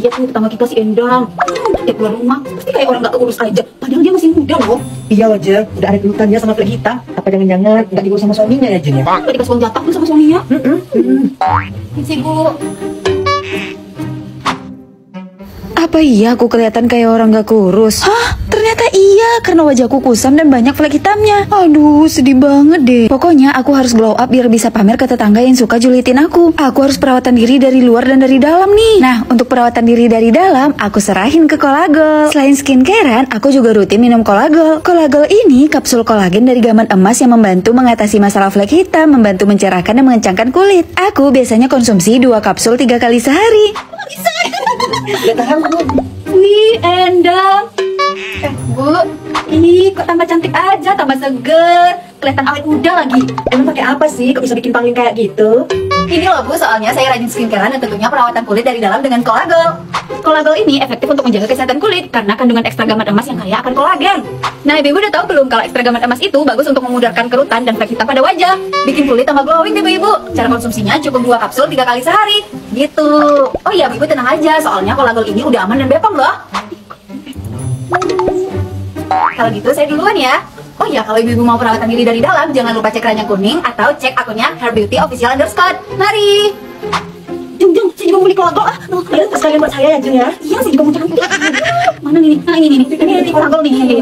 Iya tuh tetangga kita si Endang. Dia keluar rumah, pasti kayak orang gak keurus aja. Padahal dia masih muda loh. Iya aja, udah ada kelutannya sama flag kita. Apa jangan-jangan nggak diurus sama suaminya ya ya? Gak dikasih uang jatah pun sama suaminya. Si Bu. Apa iya aku kelihatan kayak orang gak kurus? Hah? Ternyata iya, karena wajahku kusam dan banyak flek hitamnya. Aduh, sedih banget deh. Pokoknya aku harus glow up biar bisa pamer ke tetangga yang suka julitin aku. Aku harus perawatan diri dari luar dan dari dalam nih. Nah, untuk perawatan diri dari dalam, aku serahin ke Kolagel. Selain skincarean, aku juga rutin minum Kolagel. Kolagel ini kapsul kolagen dari gaman emas yang membantu mengatasi masalah flek hitam, membantu mencerahkan dan mengencangkan kulit. Aku biasanya konsumsi dua kapsul tiga kali sehari. Tahan bu. Wih, Endang. Eh, Bu. Ih, kok tambah cantik aja, tambah seger. Kelihatan awet muda lagi. Emang pakai apa sih? Kok bisa bikin pangling kayak gitu? Ini loh Bu, soalnya saya rajin skincarean dan tentunya perawatan kulit dari dalam dengan kolagel. Kolagel ini efektif untuk menjaga kesehatan kulit karena kandungan ekstra gamat emas yang kaya akan kolagen. Nah, ibu-ibu udah tahu belum kalau ekstra gamat emas itu bagus untuk memudarkan kerutan dan flek hitam pada wajah. Bikin kulit tambah glowing deh, ibu-ibu. Cara konsumsinya cukup dua kapsul tiga kali sehari. Gitu. Oh iya, ibu tenang aja, soalnya kolagel ini udah aman dan bepom loh. Kalau gitu saya duluan ya. Oh iya, kalau ibu-ibu mau perawatan diri dari dalam, jangan lupa cek keranjang kuning atau cek akunnya Hair Beauty Official underscore. Mari. Jeng, jeng, saya juga mau beli kolagel ah. Oh, Sekalian buat saya ya Jen ya. Iya, saya juga mau cantik. Mana nih? Nah, ini nih. Ini, ini kolagel nih.